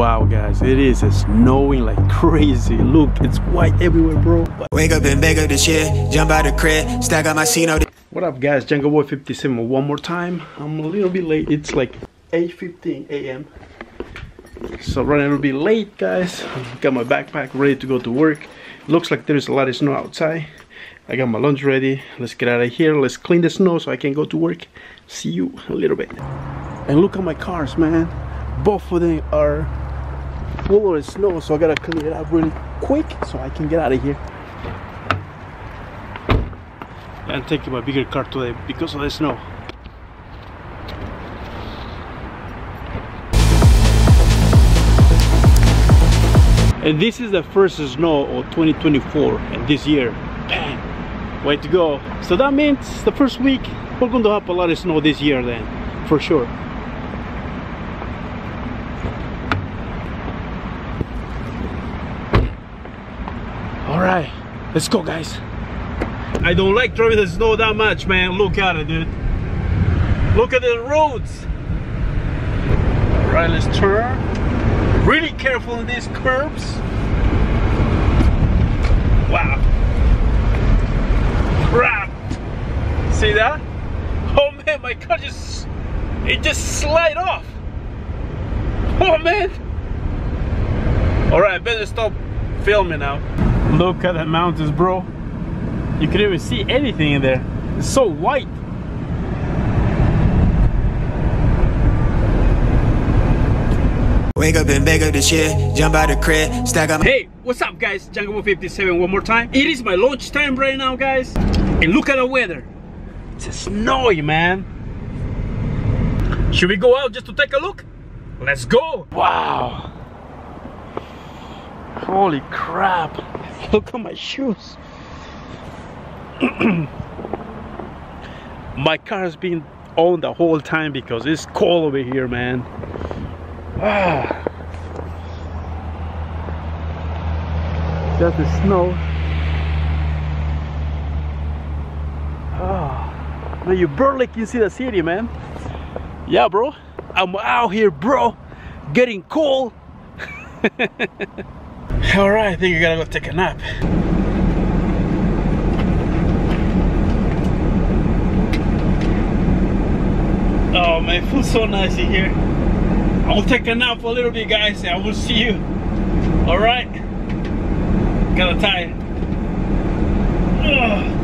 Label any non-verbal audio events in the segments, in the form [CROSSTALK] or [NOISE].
Wow guys, it is snowing like crazy. Look, it's white everywhere, bro. Wake up and beg up the shit, jump out of the crib, stack out my Cino. What up guys, Jungle Boy 57 one more time. I'm a little bit late. It's like 8.15 a.m. So running a little bit late guys. Got my backpack ready to go to work. Looks like there's a lot of snow outside. I got my lunch ready. Let's get out of here. Let's clean the snow so I can go to work. See you a little bit. And look at my cars, man. Both of them are full of snow, so I gotta clean it up really quick so I can get out of here. I'm taking my bigger car today because of the snow. And this is the first snow of 2024 and this year. Bang! Way to go. So that means the first week we're going to have a lot of snow this year then, for sure. Alright, let's go guys. I don't like driving the snow that much, man. Look at it, dude. Look at the roads. Alright, let's turn. Really careful in these curbs. Wow. Crap. See that? Oh man, my car just, it just slide off. Oh man. Alright, I better stop filming now. Look at the mountains, bro. You can even see anything in there. It's so white. Wake up and beg up this shit, jump out the crib, stack my Hey, what's up guys? Jungle 57 one more time. It is my lunch time right now, guys. And look at the weather. It's snowy, man. Should we go out just to take a look? Let's go. Wow. Holy crap. [LAUGHS] Look at my shoes. [CLEARS THROAT] my car has been on the whole time because it's cold over here, man. Ah. That's the snow. Oh, man, you barely can see the city, man. Yeah, bro. I'm out here, bro. Getting cold. [LAUGHS] All right, I think I gotta go take a nap. Oh man, it feels so nice in here. I will take a nap for a little bit, guys, I will see you. All right. Kinda tired. Ugh.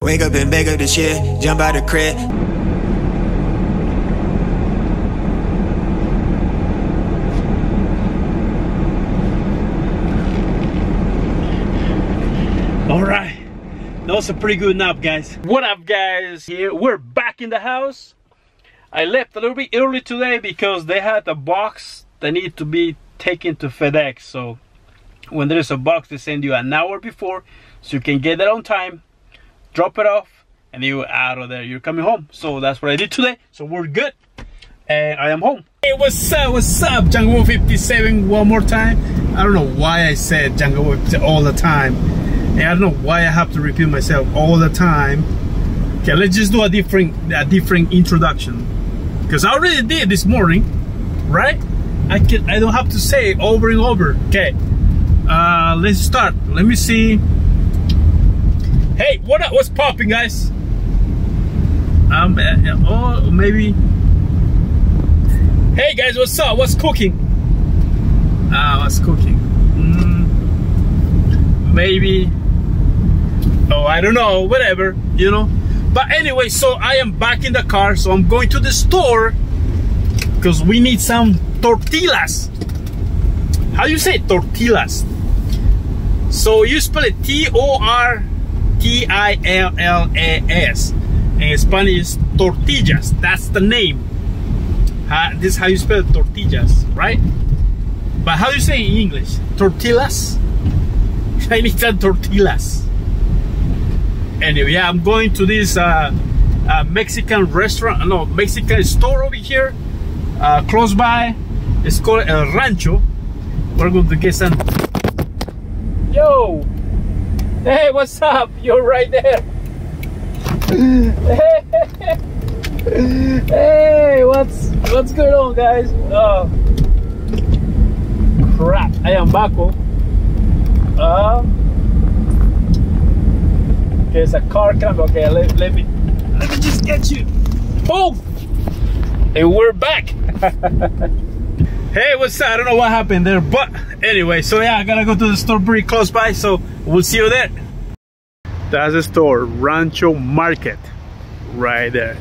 Wake up and beg up the shit, jump out the crib. All right. That was a pretty good nap, guys. What up, guys? Here we're back in the house. I left a little bit early today because they had a box that needed to be taken to FedEx. So when there's a box, they send you an hour before so you can get it on time, drop it off, and you're out of there. You're coming home. So that's what I did today. So we're good. And I am home. Hey, what's up? What's up? Jungle 57 one more time. I don't know why I said Jungle all the time. And I don't know why I have to repeat myself all the time. Okay, let's just do a different a different introduction. Because I already did this morning, right? I can I don't have to say over and over. Okay. Uh let's start. Let me see. Hey, what? What's popping, guys? Um uh, oh maybe Hey guys, what's up? What's cooking? Ah, what's cooking? Mm, maybe I don't know whatever you know? But anyway so I am back in the car so I'm going to the store because we need some tortillas. How do you say tortillas? So you spell it T-O-R-T-I-L-L-A-S in Spanish tortillas. That's the name. Uh, this is how you spell tortillas right? But how do you say in English? Tortillas? [LAUGHS] I need some tortillas anyway yeah i'm going to this uh, uh, mexican restaurant no mexican store over here uh, close by. It's called el rancho. We're going to get some yo! Hey what's up? You're right there. [LAUGHS] Hey what's what's going on guys? Oh. Crap. I am Baco. Um, there's a car coming. Okay, let, let me let me just get you. Boom! And we're back. [LAUGHS] hey, what's up? I don't know what happened there, but anyway, so yeah, I gotta go to the store pretty close by, so we'll see you there. That's the store, Rancho Market, right there.